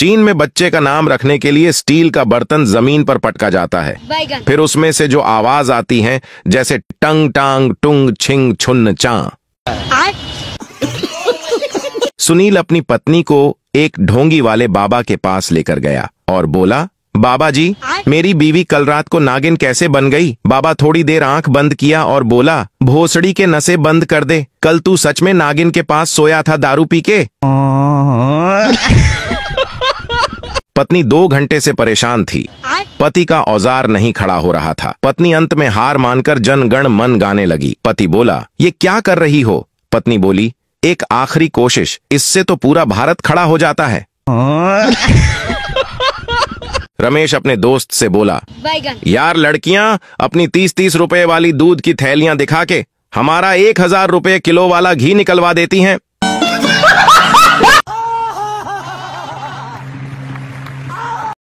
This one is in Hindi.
चीन में बच्चे का नाम रखने के लिए स्टील का बर्तन ज़मीन पर पटका जाता है। फिर उसमें से जो आवाज़ आती है जैसे टंग टांग टुंग छिंग छुन्न चा। सुनील अपनी पत्नी को एक ढोंगी वाले बाबा के पास लेकर गया और बोला बाबा जी मेरी बीवी कल रात को नागिन कैसे बन गई? बाबा थोड़ी देर आँख बंद किया और बोला भोसड़ी के नशे बंद कर दे। कल तू सच में नागिन के पास सोया था दारू पी के? पत्नी दो घंटे से परेशान थी। पति का औज़ार नहीं खड़ा हो रहा था। पत्नी अंत में हार मानकर जनगण मन गाने लगी। पति बोला ये क्या कर रही हो? पत्नी बोली एक आखिरी कोशिश इससे तो पूरा भारत खड़ा हो जाता है। रमेश अपने दोस्त से बोला यार लड़कियाँ अपनी तीस तीस रुपए वाली दूध की थैलियाँ दिखा के हमारा एक हज़ार रुपए किलो वाला घी निकलवा देती हैं।